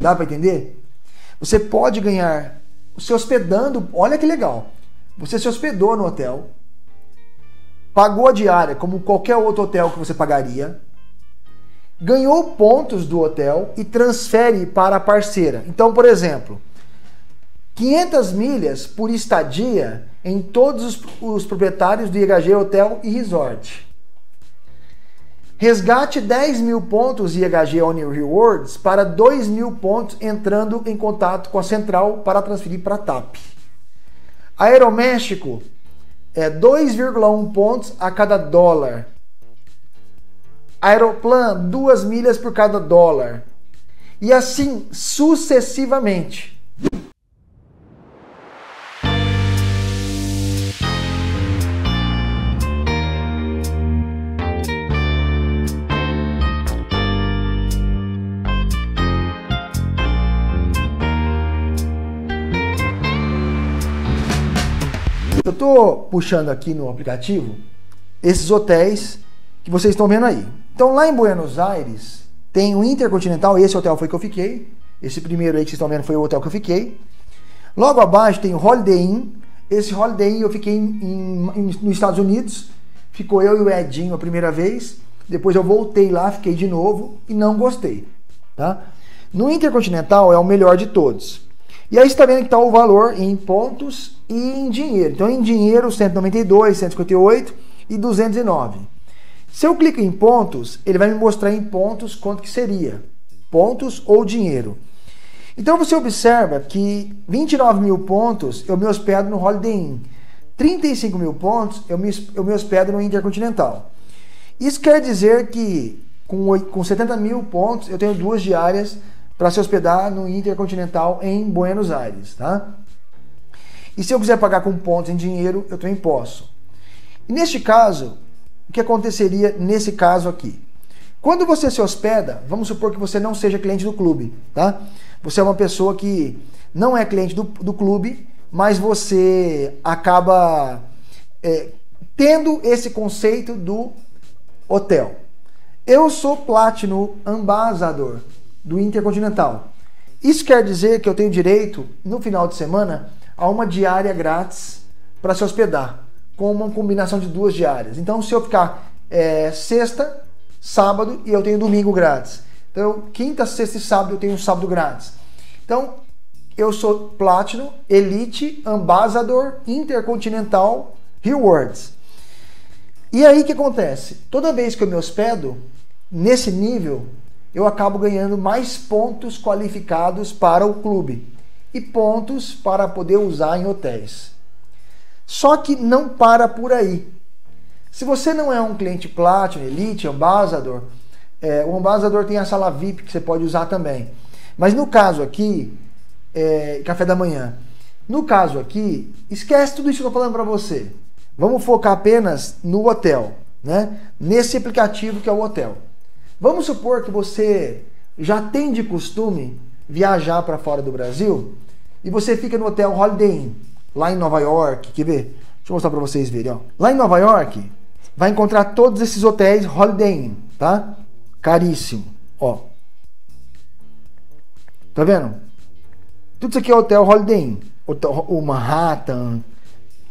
Dá para entender? Você pode ganhar se hospedando, olha que legal. Você se hospedou no hotel, pagou a diária como qualquer outro hotel que você pagaria, ganhou pontos do hotel e transfere para a parceira. Então, por exemplo, 500 milhas por estadia em todos os, os proprietários do IHG Hotel e Resort. Resgate 10 mil pontos IHG On Rewards para 2 mil pontos entrando em contato com a central para transferir para a TAP. Aeroméxico é 2,1 pontos a cada dólar. Aeroplan, 2 milhas por cada dólar. E assim sucessivamente. Estou puxando aqui no aplicativo esses hotéis que vocês estão vendo aí. Então lá em Buenos Aires tem o Intercontinental, esse hotel foi que eu fiquei. Esse primeiro aí que vocês estão vendo foi o hotel que eu fiquei. Logo abaixo tem o Holiday Inn. Esse Holiday Inn eu fiquei em, em, nos Estados Unidos. Ficou eu e o Edinho a primeira vez. Depois eu voltei lá, fiquei de novo e não gostei. Tá? No Intercontinental é o melhor de todos. E aí está vendo que está o valor em pontos e em dinheiro. Então, em dinheiro, 192, 158 e 209. Se eu clico em pontos, ele vai me mostrar em pontos quanto que seria. Pontos ou dinheiro. Então você observa que 29 mil pontos eu me hospedo no Holiday Inn. 35 mil pontos eu me, eu me hospedo no Intercontinental. Isso quer dizer que com, com 70 mil pontos eu tenho duas diárias para se hospedar no Intercontinental em Buenos Aires, tá? E se eu quiser pagar com pontos em dinheiro, eu também posso. E neste caso, o que aconteceria nesse caso aqui? Quando você se hospeda, vamos supor que você não seja cliente do clube, tá? Você é uma pessoa que não é cliente do, do clube, mas você acaba é, tendo esse conceito do hotel. Eu sou Platinum Ambassador do Intercontinental. Isso quer dizer que eu tenho direito, no final de semana, a uma diária grátis para se hospedar, com uma combinação de duas diárias. Então, se eu ficar é, sexta, sábado e eu tenho domingo grátis. Então, quinta, sexta e sábado eu tenho sábado grátis. Então, eu sou Platinum, Elite, Ambassador, Intercontinental, Rewards. E aí o que acontece? Toda vez que eu me hospedo nesse nível, eu acabo ganhando mais pontos qualificados para o clube e pontos para poder usar em hotéis. Só que não para por aí. Se você não é um cliente Platinum, Elite, Ambassador, é, o Ambassador tem a sala VIP que você pode usar também. Mas no caso aqui, é, café da manhã, no caso aqui, esquece tudo isso que eu estou falando para você. Vamos focar apenas no hotel, né? Nesse aplicativo que é o hotel. Vamos supor que você já tem de costume viajar para fora do Brasil e você fica no hotel Holiday Inn, lá em Nova York. Quer ver? Deixa eu mostrar para vocês verem. Ó. Lá em Nova York, vai encontrar todos esses hotéis Holiday Inn, tá? Caríssimo. Ó. Tá vendo? Tudo isso aqui é hotel Holiday Inn. O Manhattan.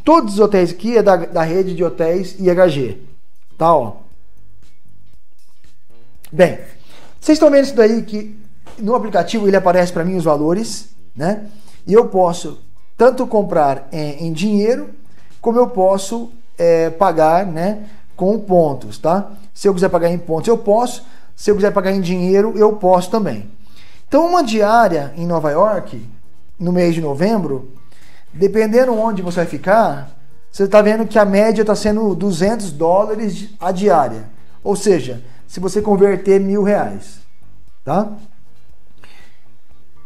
Todos os hotéis aqui é da, da rede de hotéis IHG. Tá, ó. Bem, vocês estão vendo isso daí que no aplicativo ele aparece para mim os valores, né? E eu posso tanto comprar em, em dinheiro, como eu posso é, pagar, né? Com pontos, tá? Se eu quiser pagar em pontos, eu posso. Se eu quiser pagar em dinheiro, eu posso também. Então, uma diária em Nova York, no mês de novembro, dependendo onde você vai ficar, você está vendo que a média está sendo 200 dólares a diária. Ou seja, se você converter mil reais, tá?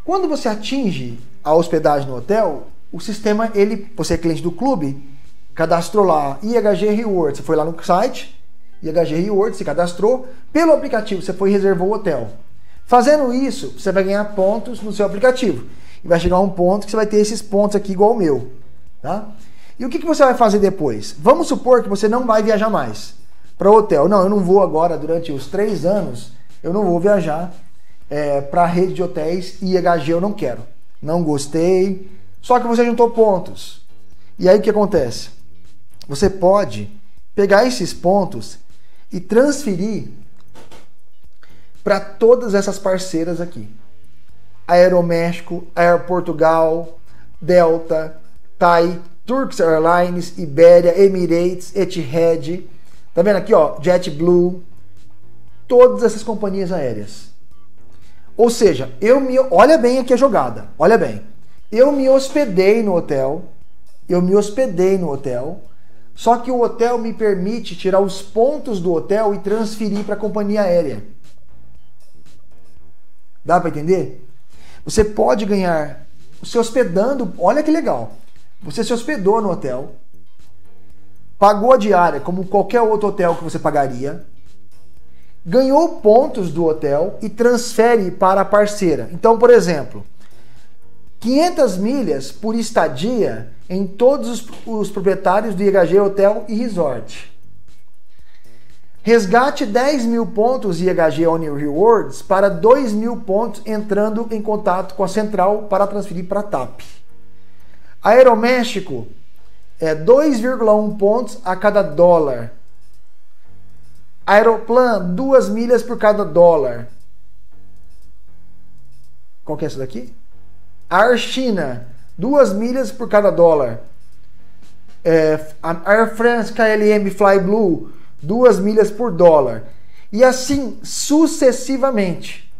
Quando você atinge a hospedagem no hotel, o sistema, ele, você é cliente do clube, cadastrou lá IHG Rewards, você foi lá no site, IHG Rewards, se cadastrou, pelo aplicativo você foi e reservou o hotel. Fazendo isso, você vai ganhar pontos no seu aplicativo. E vai chegar um ponto que você vai ter esses pontos aqui igual o meu, tá? E o que, que você vai fazer depois? Vamos supor que você não vai viajar mais para hotel. Não, eu não vou agora durante os três anos, eu não vou viajar. é, para a rede de hotéis IHG eu não quero. Não gostei. Só que você juntou pontos. E aí o que acontece? Você pode pegar esses pontos e transferir para todas essas parceiras aqui. Aeroméxico, Air Portugal, Delta, Thai, Turks Airlines, Iberia, Emirates, Etihad, tá vendo aqui, ó, JetBlue, todas essas companhias aéreas. Ou seja, eu me olha bem aqui a jogada, olha bem. Eu me hospedei no hotel, eu me hospedei no hotel, só que o hotel me permite tirar os pontos do hotel e transferir para a companhia aérea. Dá para entender? Você pode ganhar se hospedando, olha que legal. Você se hospedou no hotel, pagou a diária como qualquer outro hotel que você pagaria, ganhou pontos do hotel e transfere para a parceira. Então, por exemplo, 500 milhas por estadia em todos os, os proprietários do IHG Hotel e Resort. Resgate 10 mil pontos IHG Only Rewards para 2 mil pontos entrando em contato com a central para transferir para a TAP. Aeroméxico é 2,1 pontos a cada dólar. Aeroplan, 2 milhas por cada dólar. Qual que é essa daqui? Air China, 2 milhas por cada dólar. É, Air France KLM Fly Blue, 2 milhas por dólar. E assim sucessivamente.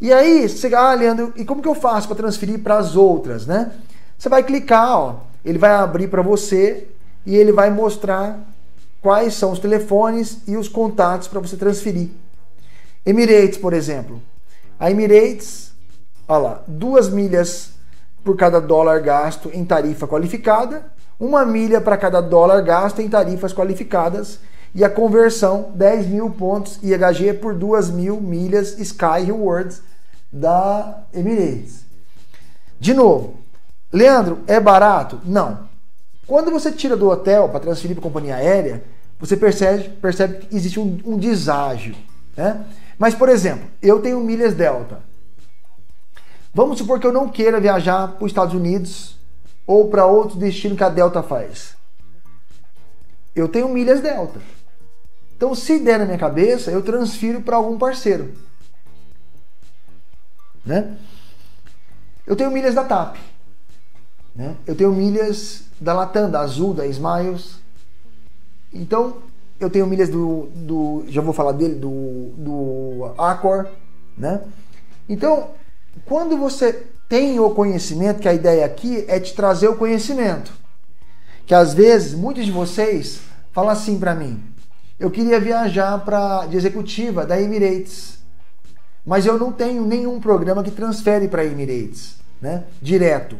E aí, você, ah, Leandro, e como que eu faço para transferir para as outras, né? Você vai clicar, ó, ele vai abrir para você e ele vai mostrar quais são os telefones e os contatos para você transferir. Emirates, por exemplo. A Emirates, olha lá, duas milhas por cada dólar gasto em tarifa qualificada, uma milha para cada dólar gasto em tarifas qualificadas e a conversão 10 mil pontos IHG por 2 mil milhas Sky Rewards da Emirates. De novo, Leandro, é barato? Não. Quando você tira do hotel para transferir para a companhia aérea, você percebe, percebe que existe um, um deságio. Né? Mas, por exemplo, eu tenho milhas Delta. Vamos supor que eu não queira viajar para os Estados Unidos ou para outro destino que a Delta faz. Eu tenho milhas Delta. Então, se der na minha cabeça, eu transfiro para algum parceiro. Né? Eu tenho milhas da TAP. Né? Eu tenho milhas da Latam, da Azul, da Smiles. Então, eu tenho milhas do, do já vou falar dele, do, do Accor, né? Então, quando você tem o conhecimento, que a ideia aqui é te trazer o conhecimento. Que às vezes, muitos de vocês falam assim para mim, eu queria viajar para de executiva da Emirates, mas eu não tenho nenhum programa que transfere para Emirates, né? Direto.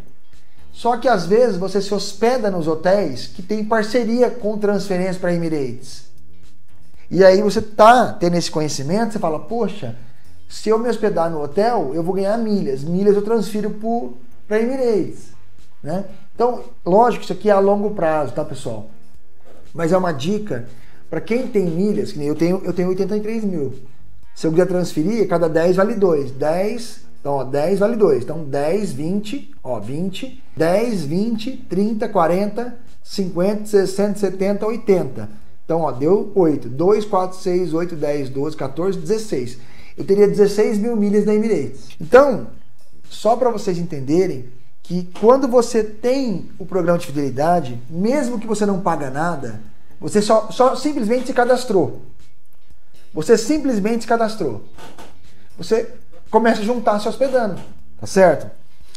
Só que às vezes você se hospeda nos hotéis que tem parceria com transferência para Emirates. E aí você tá tendo esse conhecimento, você fala, poxa, se eu me hospedar no hotel, eu vou ganhar milhas. Milhas eu transfiro para Emirates. Né? Então, lógico, isso aqui é a longo prazo, tá, pessoal? Mas é uma dica para quem tem milhas, que eu tenho, eu tenho 83 mil. Se eu quiser transferir, cada 10 vale 2. 10 então, ó, 10 vale 2. Então, 10, 20, ó, 20, 10, 20, 30, 40, 50, 60, 70, 80. Então, ó, deu 8. 2, 4, 6, 8, 10, 12, 14, 16. Eu teria 16 mil milhas da Emirates. Então, só para vocês entenderem que quando você tem o programa de fidelidade, mesmo que você não paga nada, você só, só simplesmente se cadastrou. Você simplesmente se cadastrou. Você começa a juntar se hospedando, tá certo?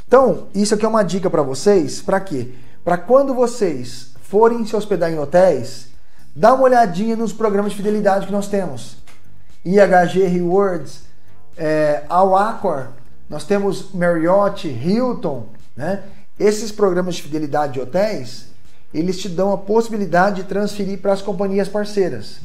Então, isso aqui é uma dica para vocês, para quê? Para quando vocês forem se hospedar em hotéis, dá uma olhadinha nos programas de fidelidade que nós temos. IHG Rewards, é, nós temos Marriott, Hilton, né? Esses programas de fidelidade de hotéis, eles te dão a possibilidade de transferir para as companhias parceiras.